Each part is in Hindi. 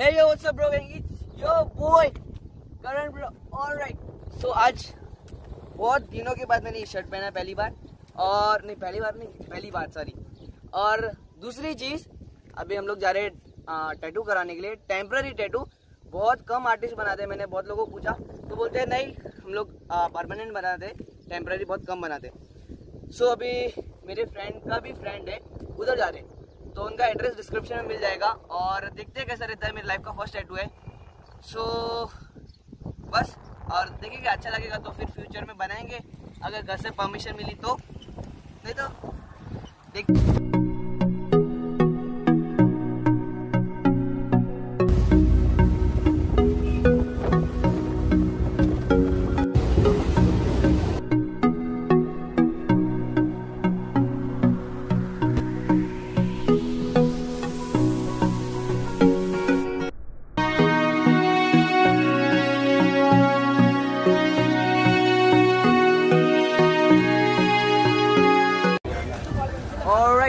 Hey yo, what's up bro? It's your boy Karan bro. Alright. So आज बहुत दिनों के बाद मैंने ये शर्ट पहना पहली बार और नहीं पहली बार नहीं पहली बार सॉरी और दूसरी चीज़ अभी हम लोग जा रहे हैं टैटू कराने के लिए टेम्पररी टैटू बहुत कम आर्टिस्ट बनाते हैं मैंने बहुत लोगों को पूछा तो बोलते हैं नहीं हम लोग परमानेंट बनाते टेम्पररी बहुत कम बनाते सो so, अभी मेरे फ्रेंड का भी फ्रेंड है उधर जा रहे हैं तो उनका एड्रेस डिस्क्रिप्शन में मिल जाएगा और देखते हैं कैसा रहता है मेरी लाइफ का फ़र्स्ट टैटू है। सो so, बस और देखिएगा अच्छा लगेगा तो फिर फ्यूचर में बनाएँगे। अगर घर से परमिशन मिली तो। नहीं तो देख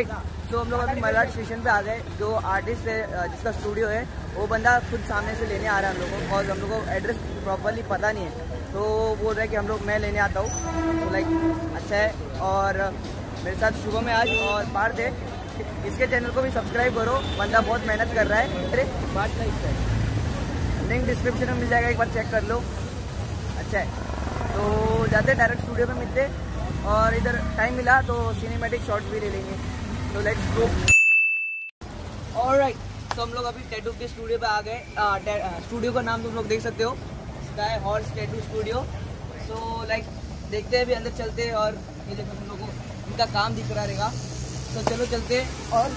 राइट तो हम लोग अभी मलाड स्टेशन पे आ गए। जो आर्टिस्ट है जिसका स्टूडियो है, वो बंदा खुद सामने से लेने आ रहा है हम लोग को और हम लोग को एड्रेस प्रॉपरली पता नहीं है। तो बोल रहा है कि हम लोग, मैं लेने आता हूँ। तो लाइक अच्छा है। और मेरे साथ शुभ में आज और पार्थ है। इसके चैनल को भी सब्सक्राइब करो। बंदा बहुत मेहनत कर रहा है। अरे बात नहीं लिंक डिस्क्रिप्शन में मिल जाएगा। एक बार चेक कर लो। अच्छा है। तो जाते डायरेक्ट स्टूडियो में मिलते और इधर टाइम मिला तो सिनेमेटिक शॉट्स भी ले लेंगे। तो लेट्स गो तो हम लोग अभी टैटू के स्टूडियो पे आ गए. स्टूडियो का नाम तुम लोग देख सकते हो. Sky horse tattoo studio so like देखते हैं अभी अंदर चलते हैं और ये देखो तुम लोग को इनका काम दिख रहा रहेगा. तो चलो चलते हैं और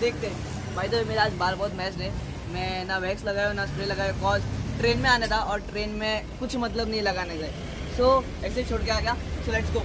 देखते हैं. भाई तो मेरा आज बाल बहुत मैच है. मैं ना वैक्स लगाया ना स्प्रे लगाया कॉज ट्रेन में आना था और ट्रेन में कुछ मतलब नहीं लगाने गए. सो so, ऐसे छोड़ के आ गया. सो लेट्स गो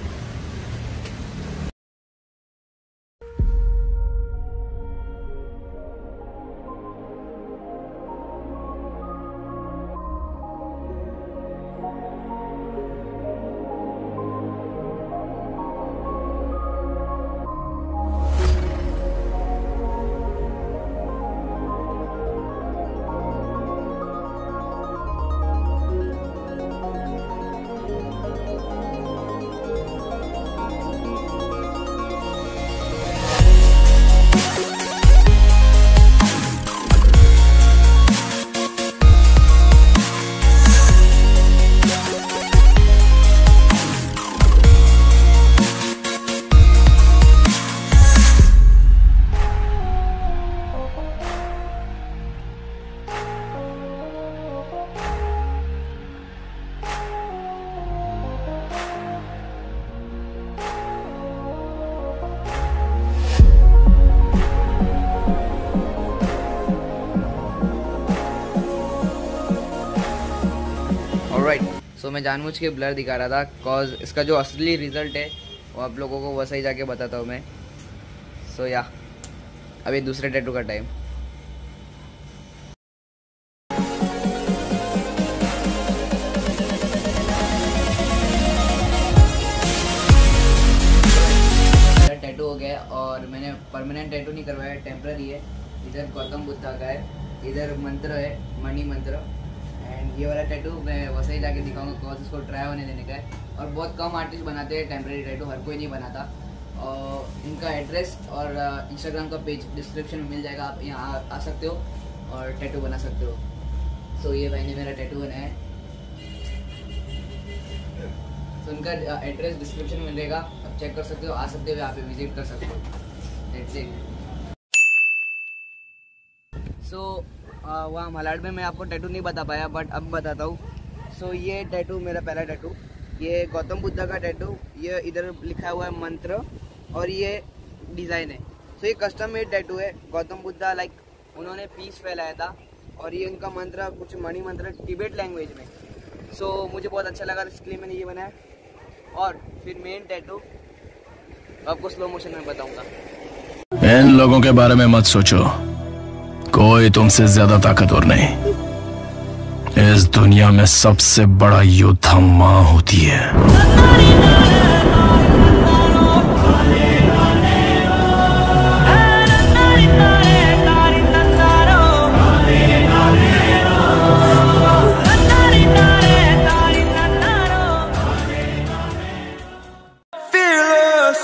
सो मैं जानबूझ के ब्लर दिखा रहा था कॉज इसका जो असली रिज़ल्ट है, वो आप लोगों को वैसा ही जाके बताता हूँ मैं। सो या अभी दूसरे टैटू का टाइम टैटू हो गया और मैंने परमानेंट टैटू नहीं करवाया टेम्पररी है। इधर गौतम बुद्धा का है, इधर मंत्र है, मणि मंत्र। एंड ये वाला टैटू मैं वैसे ही जाके दिखाऊँगा बिकॉज़ इसको ट्राई होने देने का है। और बहुत कम आर्टिस्ट बनाते हैं टेम्प्रेरी टैटू हर कोई नहीं बनाता। और इनका एड्रेस और इंस्टाग्राम का पेज डिस्क्रिप्शन में मिल जाएगा आप यहाँ आ, सकते हो और टैटू बना सकते हो। सो ये भाई ने मेरा टैटू बनाया है। तो इनका एड्रेस डिस्क्रिप्शन में मिलेगा। आप चेक कर सकते हो आ सकते हो यहाँ पे विज़िट कर सकते हो। सो वहाँ मलाड में मैं आपको टैटू नहीं बता पाया बट अब बताता हूँ। सो so, ये टैटू मेरा पहला टैटू ये गौतम बुद्धा का टैटू ये इधर लिखा हुआ है मंत्र और ये डिज़ाइन है। सो so, ये कस्टम मेड टैटू है। गौतम बुद्धा लाइक उन्होंने पीस फैलाया था और ये उनका मंत्र कुछ मणि मंत्र टिबेट लैंग्वेज में। सो so, मुझे बहुत अच्छा लगा इसके लिए मैंने ये बनाया। और फिर मेन टैटू आपको स्लो मोशन में बताऊँगा। इन लोगों के बारे में मत सोचो। कोई तुमसे ज़्यादा ताकतवर नहीं इस दुनिया में सबसे बड़ा योद्धा माँ होती है Fearless.